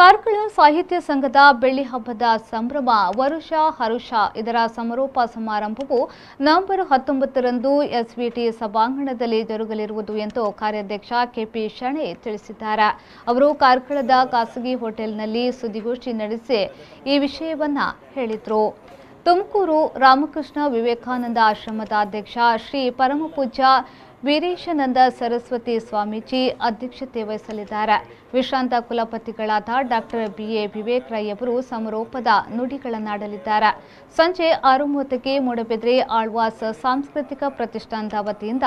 ಕಾರ್ಕಳ ಸಾಹಿತ್ಯ ಸಂಘದ ಬೆಳ್ಳಿ ಹಬ್ಬದ ಸಂಭ್ರಮ, ವರುಷ, ಹರುಷ ಇದರ ಸಮಾರೋಪ ಸಮಾರಂಭವು ನವೆಂಬರ್ ಹತ್ತೊಂಬತ್ತರಂದು ಎಸ್ವಿಟಿ ಸಭಾಂಗಣದಲ್ಲಿ ಜರುಗಲಿರುವುದು ಎಂದು ಕಾರ್ಯಾಧ್ಯಕ್ಷ ಕೆಪಿ ಶಣೆ ತಿಳಿಸಿದ್ದಾರೆ. ಅವರು ಕಾರ್ಕಳದ ಖಾಸಗಿ ಹೋಟೆಲ್ನಲ್ಲಿ ಸುದ್ದಿಗೋಷ್ಠಿ ನಡೆಸಿ ಈ ವಿಷಯವನ್ನು ಹೇಳಿದರು. ತುಮಕೂರು ರಾಮಕೃಷ್ಣ ವಿವೇಕಾನಂದ ಆಶ್ರಮದ ಅಧ್ಯಕ್ಷ ಶ್ರೀ ಪರಮಪೂಜ್ಯ ವೀರೇಶಾನಂದ ಸರಸ್ವತಿ ಸ್ವಾಮೀಜಿ ಅಧ್ಯಕ್ಷತೆ ವಹಿಸಲಿದ್ದಾರೆ. ವಿಶ್ರಾಂತ ಕುಲಪತಿಗಳಾದ doctor B A Vivek Rai ಅವರು ಸಮಾರೋಪದ ನುಡಿಗಳನ್ನಾಡಲಿದ್ದಾರೆ. ಸಂಜೆ ಆರು ಮೂವತ್ತಕ್ಕೆ ಮೂಡಬಿದ್ರೆ ಆಳ್ವಾಸ್ ಸಾಂಸ್ಕೃತಿಕ ಪ್ರತಿಷ್ಠಾನದ ವತಿಯಿಂದ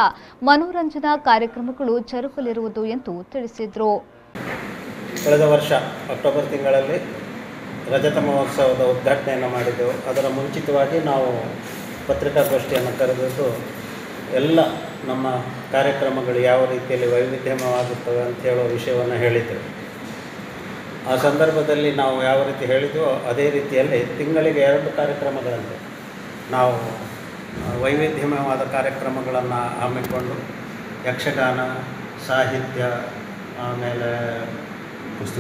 ಮನೋರಂಜನಾ ಕಾರ್ಯಕ್ರಮಗಳು ಜರುಗಲಿರುವುದು ಎಂದು ತಿಳಿಸಿದರು. ಕಳೆದ ವರ್ಷ ಅಕ್ಟೋಬರ್ ತಿಂಗಳಲ್ಲಿ ರಜತ ಮಹೋತ್ಸವದ ಉದ್ಘಾಟನೆಯನ್ನು ಮಾಡಿದ್ದೆವು. ಅದರ ಮುಂಚಿತವಾಗಿ ನಾವು ಪತ್ರಿಕಾಗೋಷ್ಠಿಯನ್ನು ಕರೆದಿದ್ದು ಎಲ್ಲ ನಮ್ಮ ಕಾರ್ಯಕ್ರಮಗಳು ಯಾವ ರೀತಿಯಲ್ಲಿ ವೈವಿಧ್ಯಮಯವಾಗುತ್ತವೆ ಅಂತ ಹೇಳೋ ವಿಷಯವನ್ನು ಹೇಳಿದ್ದೇವೆ ಆ ಸಂದರ್ಭದಲ್ಲಿ ನಾವು ಯಾವ ರೀತಿ ಹೇಳಿದ್ವೋ ಅದೇ ರೀತಿಯಲ್ಲಿ ತಿಂಗಳಿಗೆ ಎರಡು ಕಾರ್ಯಕ್ರಮಗಳಂತೆ. ನಾವು ವೈವಿಧ್ಯಮಯವಾದ ಕಾರ್ಯಕ್ರಮಗಳನ್ನು ಹಮ್ಮಿಕೊಂಡು ಯಕ್ಷಗಾನ ಸಾಹಿತ್ಯ ಆಮೇಲೆ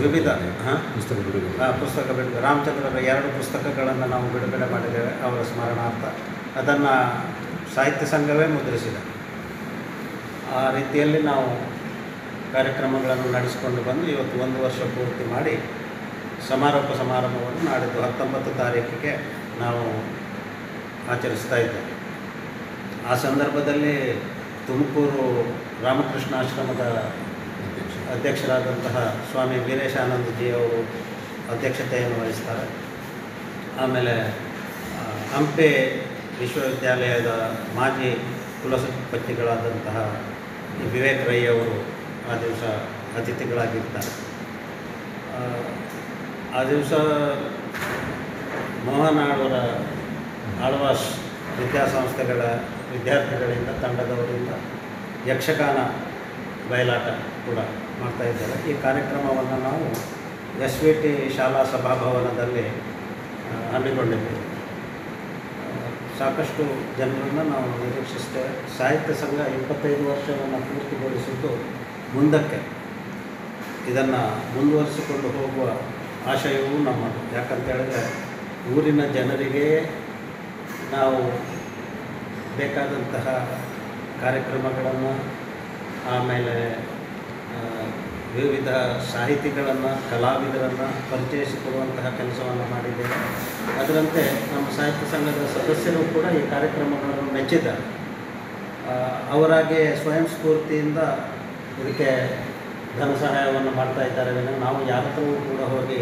ವಿವಿಧ ಹಾಂ? ಪುಸ್ತಕ ಬಿಡುಗಡೆ. ಹಾಂ ಪುಸ್ತಕ ಬಿಡುಗಡೆ. ರಾಮಚಂದ್ರರ ಎರಡು ಪುಸ್ತಕಗಳನ್ನು ನಾವು ಬಿಡುಗಡೆ ಮಾಡಿದ್ದೇವೆ ಅವರ ಸ್ಮರಣಾರ್ಥ. ಅದನ್ನು ಸಾಹಿತ್ಯ ಸಂಘವೇ ಮುದ್ರಿಸಿದೆ. ಆ ರೀತಿಯಲ್ಲಿ ನಾವು ಕಾರ್ಯಕ್ರಮಗಳನ್ನು ನಡೆಸಿಕೊಂಡು ಬಂದು ಇವತ್ತು ಒಂದು ವರ್ಷ ಪೂರ್ತಿ ಮಾಡಿ ಸಮಾರೋಪ ಸಮಾರಂಭವನ್ನು ನಾಡಿದ್ದು ಹತ್ತೊಂಬತ್ತು ತಾರೀಕಿಗೆ ನಾವು ಆಚರಿಸ್ತಾ ಇದ್ದೇವೆ. ಆ ಸಂದರ್ಭದಲ್ಲಿ ತುಮಕೂರು ರಾಮಕೃಷ್ಣಾಶ್ರಮದ ಅಧ್ಯಕ್ಷರಾದಂತಹ ಸ್ವಾಮಿ ವೀರೇಶಾನಂದಜಿ ಅವರು ಅಧ್ಯಕ್ಷತೆಯನ್ನು ವಹಿಸ್ತಾರೆ. ಆಮೇಲೆ ಹಂಪೆ ವಿಶ್ವವಿದ್ಯಾಲಯದ ಮಾಜಿ ಕುಲಸಚಿವಗಳಾದಂತಹ ಈ ವಿವೇಕ್ ರೈ ಅವರು ಆ ದಿವಸ ಅತಿಥಿಗಳಾಗಿರ್ತಾರೆ. ಆ, ದಿವಸ ಮೋಹನ್ ಆಳ್ವರ ಆಳ್ವಾಸ್ ವಿದ್ಯಾಸಂಸ್ಥೆಗಳ ವಿದ್ಯಾರ್ಥಿಗಳಿಂದ ತಂಡದವರಿಂದ ಯಕ್ಷಗಾನ ಬಯಲಾಟ ಕೂಡ ಮಾಡ್ತಾ ಇದ್ದಾರೆ. ಈ ಕಾರ್ಯಕ್ರಮವನ್ನು ನಾವು ಎಸ್ ವಿ ಟಿ ಶಾಲಾ ಸಭಾಭವನದಲ್ಲಿ ಹಮ್ಮಿಕೊಂಡಿದ್ದೇವೆ. ಸಾಕಷ್ಟು ಜನರನ್ನು ನಾವು ನಿರೀಕ್ಷಿಸ್ತೇವೆ ಸಾಹಿತ್ಯ ಸಂಘ ಇಪ್ಪತ್ತೈದು ವರ್ಷವನ್ನು ಪೂರ್ತಿಗೊಳಿಸಿದ್ದು ಮುಂದಕ್ಕೆ. ಇದನ್ನು ಮುಂದುವರಿಸಿಕೊಂಡು ಹೋಗುವ ಆಶಯವೂ ನಮ್ಮದು. ಯಾಕಂತ ಹೇಳಿದ್ರೆ ಊರಿನ ಜನರಿಗೆ ನಾವು ಬೇಕಾದಂತಹ ಕಾರ್ಯಕ್ರಮಗಳನ್ನು, ಆಮೇಲೆ ವಿವಿಧ ಸಾಹಿತಿಗಳನ್ನು, ಕಲಾವಿದರನ್ನು ಪರಿಚಯಿಸಿಕೊಡುವಂತಹ ಕೆಲಸವನ್ನು ಮಾಡಿದ್ದೇವೆ ಅದರಂತೆ ನಮ್ಮ ಸಾಹಿತ್ಯ ಸಂಘದ ಸದಸ್ಯರು ಕೂಡ ಈ ಕಾರ್ಯಕ್ರಮಗಳನ್ನು ಮೆಚ್ಚಿದ್ದಾರೆ. ಅವರಾಗೆ ಸ್ವಯಂ ಸ್ಫೂರ್ತಿಯಿಂದ ಇದಕ್ಕೆ ಧನ ಸಹಾಯವನ್ನು ಮಾಡ್ತಾ ಇದ್ದಾರೆ. ನಾವು ಯಾರ ಹತ್ರವೂ ಕೂಡ ಹೋಗಿ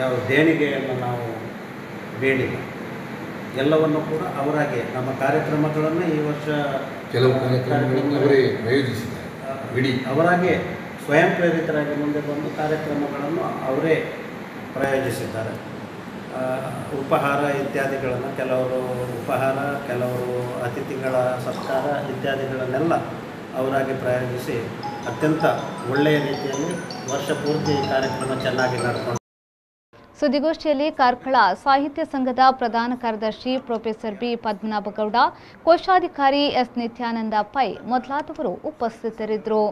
ಯಾವ ದೇಣಿಗೆಯನ್ನು ನಾವು ಬೇಡಿಲ್ಲ. ಎಲ್ಲವನ್ನು ಕೂಡ ಅವರಾಗೆ ನಮ್ಮ ಕಾರ್ಯಕ್ರಮಗಳನ್ನು ಈ ವರ್ಷ ಕೆಲವು ಕಾರ್ಯಕ್ರಮಗಳನ್ನು ಆಯೋಜಿಸಿದ್ದಾರೆ. ಇಡೀ ಅವರಾಗೆ ಸ್ವಯಂ ಪ್ರೇರಿತರಾಗಿ ಮುಂದೆ ಬಂದು ಕಾರ್ಯಕ್ರಮಗಳನ್ನು ಅವರೇ ಪ್ರಾಯೋಜಿಸಿದ್ದಾರೆ. ಉಪಹಾರ ಇತ್ಯಾದಿಗಳನ್ನು ಕೆಲವರು ಉಪಹಾರ, ಕೆಲವರು ಅತಿಥಿಗಳ ಸತ್ಕಾರ ಇತ್ಯಾದಿಗಳನ್ನೆಲ್ಲ ಅವರಾಗಿ ಪ್ರಾಯೋಜಿಸಿ ಅತ್ಯಂತ ಒಳ್ಳೆಯ ರೀತಿಯಲ್ಲಿ ವರ್ಷ ಪೂರ್ತಿ ಕಾರ್ಯಕ್ರಮ ಚೆನ್ನಾಗಿ ನಡ್ಕೊಂಡು ಸುದ್ದಿಗೋಷ್ಠಿಯಲ್ಲಿ ಕಾರ್ಕಳ ಸಾಹಿತ್ಯ ಸಂಘದ ಪ್ರಧಾನ ಕಾರ್ಯದರ್ಶಿ ಪ್ರೊಫೆಸರ್ ಬಿ ಪದ್ಮನಾಭಗೌಡ, ಕೋಶಾಧಿಕಾರಿ ಎಸ್ ನಿತ್ಯಾನಂದ ಪೈ ಮೊದಲಾದವರು ಉಪಸ್ಥಿತರಿದ್ದರು.